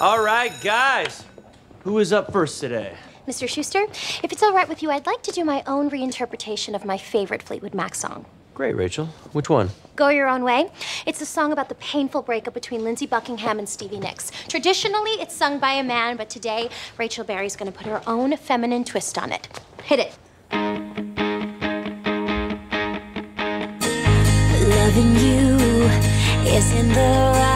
All right, guys. Who is up first today? Mr. Schuester, if it's all right with you, I'd like to do my own reinterpretation of my favorite Fleetwood Mac song. Great, Rachel. Which one? Go Your Own Way. It's a song about the painful breakup between Lindsey Buckingham and Stevie Nicks. Traditionally, it's sung by a man, but today, Rachel Berry's gonna put her own feminine twist on it. Hit it. Loving you isn't the right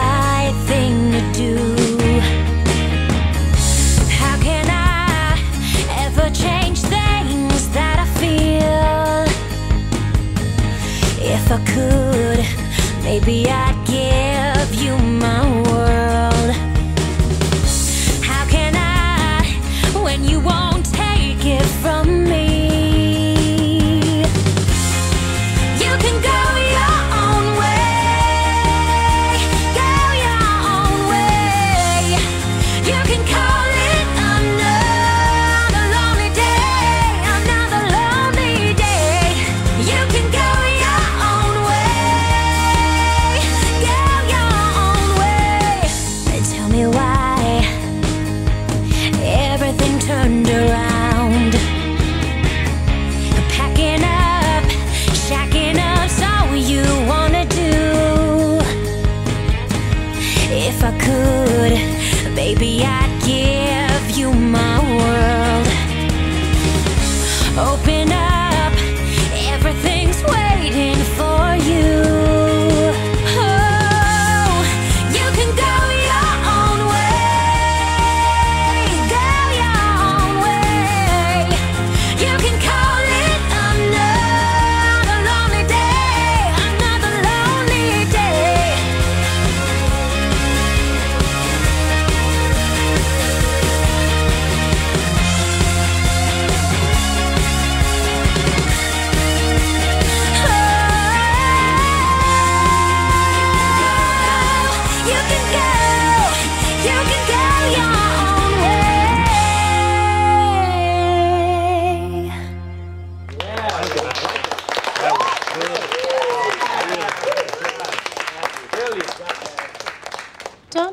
If I could, maybe I'd give you my world. Baby, I'd give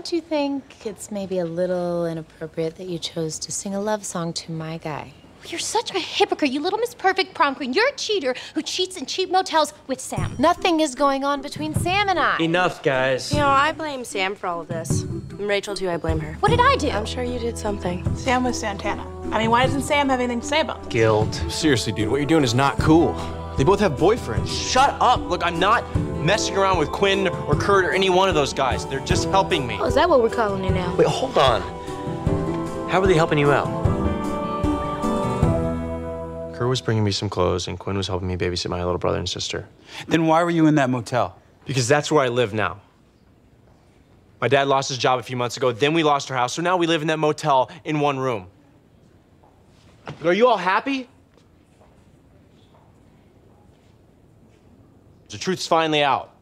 Don't you think it's maybe a little inappropriate that you chose to sing a love song to my guy? You're such a hypocrite, you little Miss Perfect prom queen. You're a cheater who cheats in cheap motels with Sam. Nothing is going on between Sam and I. Enough, guys. You know, I blame Sam for all of this. And Rachel, too, I blame her. What did I do? I'm sure you did something. Sam was Santana. I mean, why doesn't Sam have anything to say about this? Guilt. Seriously, dude, what you're doing is not cool. They both have boyfriends. Shut up! Look, I'm not messing around with Quinn or Kurt or any one of those guys. They're just helping me. Oh, is that what we're calling you now? Wait, hold on. How are they helping you out? Kurt was bringing me some clothes, and Quinn was helping me babysit my little brother and sister. Then why were you in that motel? Because that's where I live now. My dad lost his job a few months ago, then we lost our house, so now we live in that motel in one room. Are you all happy? The truth's finally out.